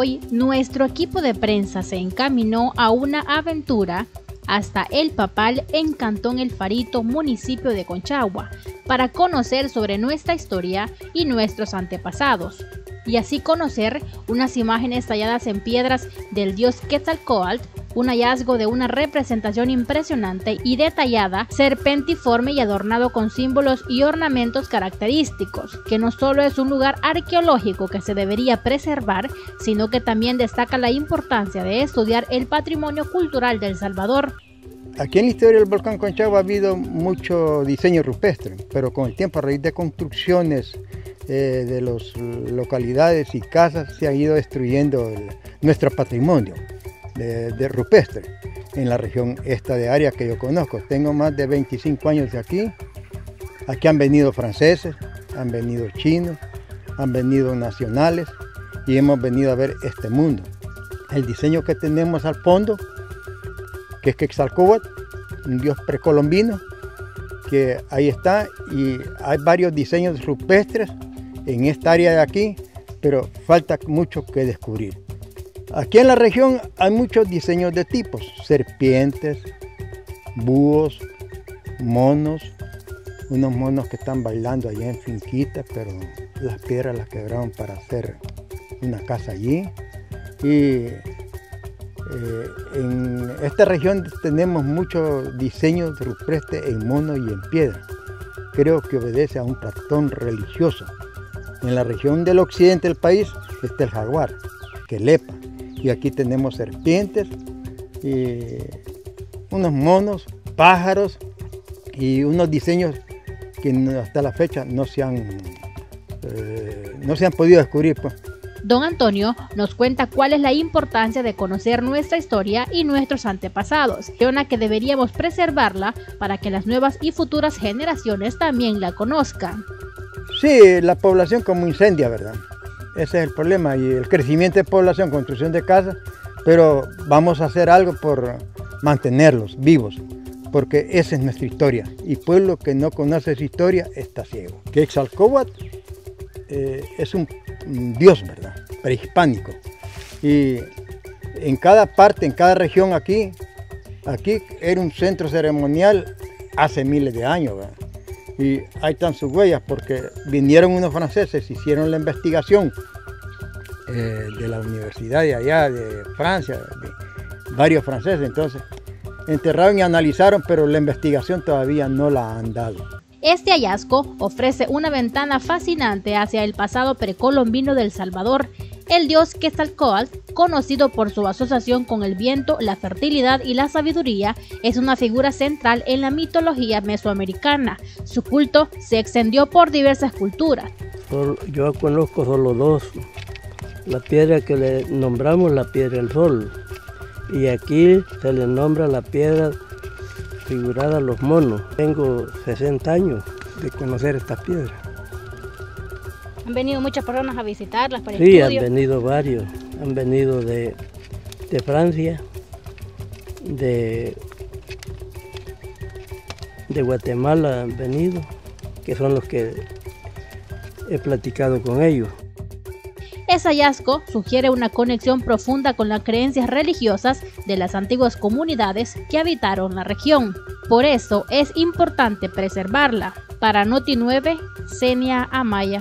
hoy, nuestro equipo de prensa se encaminó a una aventura hasta El Papal en Cantón El Farito, municipio de Conchagua, para conocer sobre nuestra historia y nuestros antepasados, y así conocer unas imágenes talladas en piedras del dios Quetzalcoatl, un hallazgo de una representación impresionante y detallada, serpentiforme y adornado con símbolos y ornamentos característicos, que no solo es un lugar arqueológico que se debería preservar, sino que también destaca la importancia de estudiar el patrimonio cultural del Salvador. Aquí en la historia del volcán Conchagua ha habido mucho diseño rupestre, pero con el tiempo a raíz de construcciones eh, de las localidades y casas se ha ido destruyendo nuestro patrimonio de, rupestre en la región esta de área que yo conozco. Tengo más de 25 años de aquí. Aquí han venido franceses, han venido chinos, han venido nacionales y hemos venido a ver este mundo. El diseño que tenemos al fondo, que es Quetzalcóatl, un dios precolombino, que ahí está y hay varios diseños rupestres en esta área de aquí, pero falta mucho que descubrir. Aquí en la región hay muchos diseños de tipos, serpientes, búhos, monos, unos monos que están bailando allá en Finquita, pero las piedras las quebraron para hacer una casa allí. Y eh, en esta región tenemos muchos diseños rupestres en mono y en piedra. Creo que obedece a un patrón religioso. En la región del occidente del país está el jaguar, que lepa y aquí tenemos serpientes, y unos monos, pájaros y unos diseños que hasta la fecha no se han, eh, no se han podido descubrir. Pues. Don Antonio nos cuenta cuál es la importancia de conocer nuestra historia y nuestros antepasados, una que deberíamos preservarla para que las nuevas y futuras generaciones también la conozcan. Sí, la población como incendia, ¿verdad? Ese es el problema y el crecimiento de población, construcción de casas, pero vamos a hacer algo por mantenerlos vivos, porque esa es nuestra historia y pueblo que no conoce esa historia está ciego. Que eh, es un, dios, ¿verdad? Prehispánico y en cada parte, en cada región aquí, aquí era un centro ceremonial hace miles de años. Y ahí están sus huellas porque vinieron unos franceses, hicieron la investigación eh, de la universidad de allá, de Francia, de varios franceses, entonces enterraron y analizaron, pero la investigación todavía no la han dado. Este hallazgo ofrece una ventana fascinante hacia el pasado precolombino del Salvador el dios Quetzalcóatl, conocido por su asociación con el viento, la fertilidad y la sabiduría, es una figura central en la mitología mesoamericana. Su culto se extendió por diversas culturas. Yo conozco solo dos. La piedra que le nombramos la piedra del sol. Y aquí se le nombra la piedra figurada a los monos. Tengo 60 años de conocer estas piedras. ¿Han venido muchas personas a visitarlas para Sí, han venido varios. Han venido de, Francia, de, de Guatemala han venido, que son los que he platicado con ellos. Ese hallazgo sugiere una conexión profunda con las creencias religiosas de las antiguas comunidades que habitaron la región. Por eso es importante preservarla. Para Noti 9, Senia Amaya.